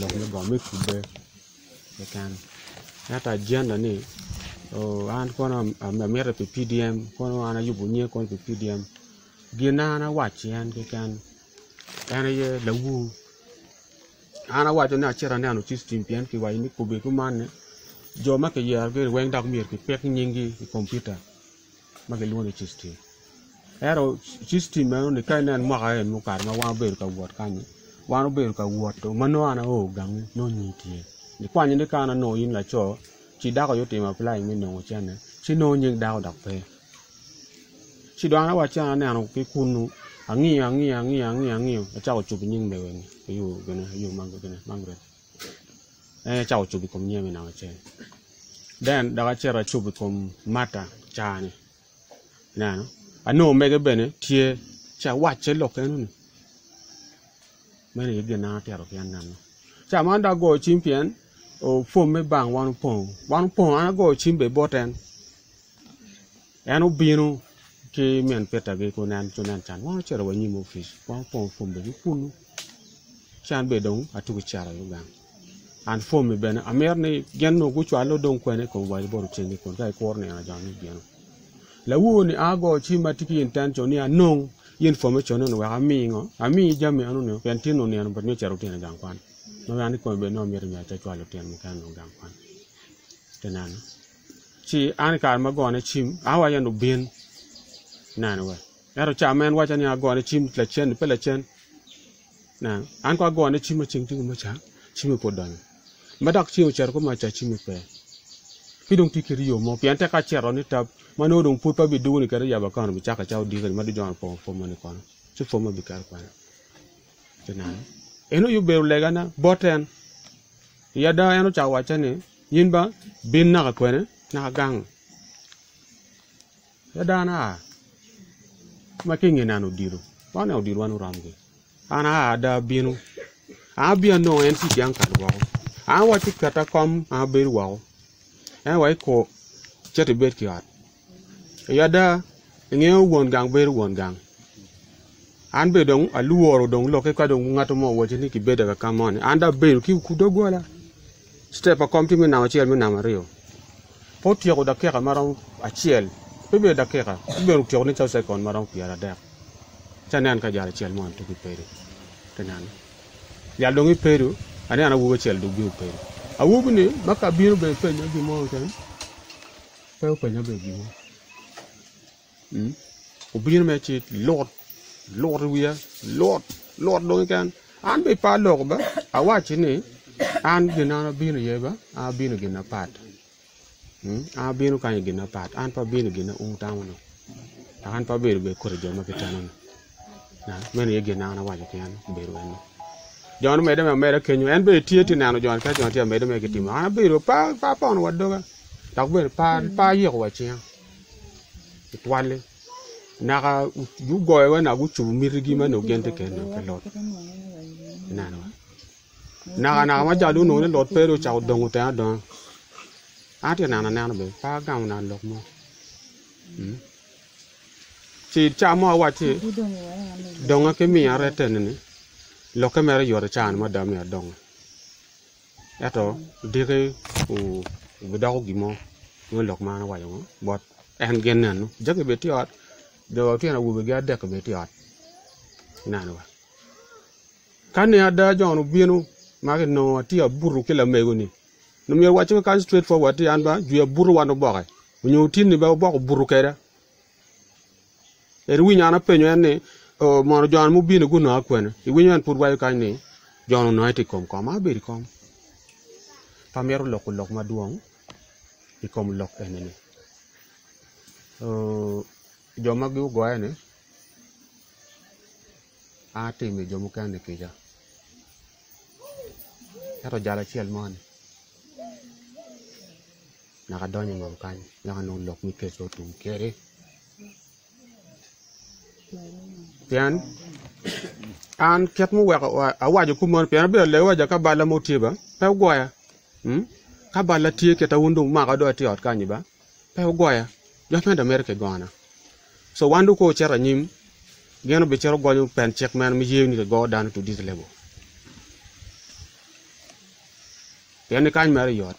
lɔk le bɔ mi ku bɛ le kan yata jenda ni oh an kono amna mera pe pdm kono ana yubu nye kono pe pdm gina na wachi an ke kan ana ye lawu an awacho ni achiel aneno chistim pien kiwai ni kube kumane jo ma kiyer gi weng dak mier ki pek nyingi i kompyuta ma giluwo ni chistim ero chistim mano ni ka inen mwaka en mukar ma wan obedo ka wuot kanyo wan obedo ka wuot to mano an o gang nonyitie ni kwanyi ni kana no yin la cho chi dako yutim apply mi nongo chene chi no nying dako dak pe chi do an awacho aneno ki kunu angiyo angiyo angiyo angiyo angiyo acha ochubi nying mewe ni mang cái này mang cái này, eh chụp ochubi kom nyeme na chơi, then chơi chera chụp kom mata anh, này chani nano ano mege bene tie cha wache lokenu ni mene yige na tiaro kian nano cha manda go chimpion o fom me bang one wan pong wan pong anago chimbe boten en obino ci mien peta gi ku nen cu nen can wan cero wanyi mu fis wan pon fom be kunu can be dong atu ku cara yu gang an fom be ben amer ne gen no ku cua lo dong kwene ko wai boru cen di kun kai kor ne ajan ni gen la wu ni ago ci matiki intan cu ni anong yin fom be cun ni wa ami ngo ami jam anu ne pen tin no ni anu bernyo cero tin gang kwan no wan ni ko be no amer ni ata cua lo tin mu kan no gang kwan tenan ci an kar ma gone ci awa yanu bin nan we ero cha men wacha ni agone chim la chen pe chen na an ko agone chim ching ting ma cha chim ko dan ma dak chim cher ko ma cha chim pe pi dong ti kiri yo mo pi an ta ka chero ni tab ma no dong pu pa bi du ni kare ya ba kan bi cha ka cha di ma du jon po po ma ni kon chu fo ma bi kar kwa na eno yu beru lega na boten ya da eno cha wacha ni yin ba bin na ka kwene na gang ya da na ma king'e nan odiro wane odiro wan uram gi an aada abino abia no en tich yang kan wago an wachi kata kom abir wago en wai ko cheti bet ki at e yada ng'e won gang ber won gang an be dong aluoro dong loke ka dong ng'ato mo wache ni kibeda ka kamoni an da ber ki kudo gwala step a kom timi na wachi al mi na mario potiego dakika maram achiel biết pe be dakeka be ruk chok ni chau sai kon marang pia ra dak chanan ka jara chel mon tu ki pere tanan ya dongi peru ani ana wugo chel du biu peru awugo ni maka biru be pe nyogi mo kan pe pe nyogi be hmm? biu hm ubin me chi lord lord wiya lord lord dongi kan an be pa lok ba awachi ni vậy ginana binu yeba a binu gina pat Hmm? a ah, bino kanyo gin apat an pa bino gin un tamono ta ah, an pa bino be kore joma kitanono na men ye gin an awajo kyan bero eno jon mede me mere kenyo en be tie ti nano jon ka jon tie mede me gitimo an bero pa pa pon wadoga ta be pa pa ye ko wachi an twale na ga yu goye wa na gu chu mirgi man ogente kenyo kelot nano na ga na ma jadu no ne lot pero chao dongu ta don Ừ. á thì nana là nào bự phá gạo nào lộc mò chỉ cha mò quá chỉ dong cái mi ở trên này lộc cái mi ở dưới cha mà đam mi ở dong ấy đó đi cái u đau gì mò người lộc mà nó vậy mà bớt anh gen nè nó chắc cái bê tiệt đó thì nó u bê cái đẹp cái bê tiệt nè nó cái này ở đây cho nó bienu mà cái nó tiệt buru cái là mấy cái này nam yor wacc kan straight forward ti yan ba juya buru wanu boke bu ñew tin ni ba bok buru kera er wi ñana peñu en ni eh, mo joan mu bin gu no akwen i wi ñan pur wayu kan ni joonu no ti kom kom abir kom pam yor lok lok ma duong i kom lok en ni o eh, jo ma gi go en ni a timi jo mu kan ni kija Kato jala chiel mwani. nakadonyo ngom kanyo nyaka nolok keso tung kere pian an ket muweko awajo kumon pian abiro le waja ka bala motie ba pe ugoya hmm? ka bala tie ket awundu mumako do ti ot kanyo ba pe ugoya jomenda merke gona so wandu ko cero nyim geno be cero gonyo pen cek man mi yewni go dano to dis level pian ni kany mar yot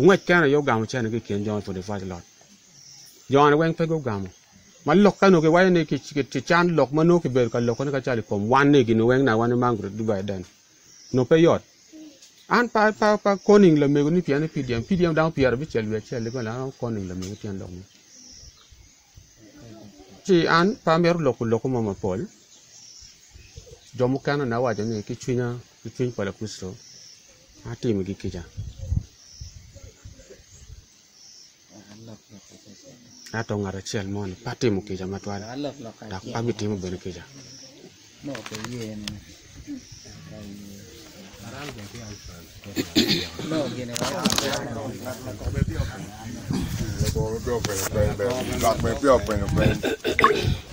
ngwe kene yo gamo chene ki ken jong to de fa lot jong wen pe go gamo ma lok kanu ke wayne ki ti chan lok ma no ki ber ka lok ne ka chali kom wan ne gi no wen na wan mangro dubai den no pe yot an pa pa pa koning le mego ni pian pdm pdm dang pier bi chel we chel ko la koning le mego pian dong ti an pa mer lok lok ma ma pol jomu kana na waje ne ki chunya ki chuny pala kusto atim gi kija Atau to ngare chel mon pati mu kija matwara dak pami timu ben kija no yen no gene wa ko be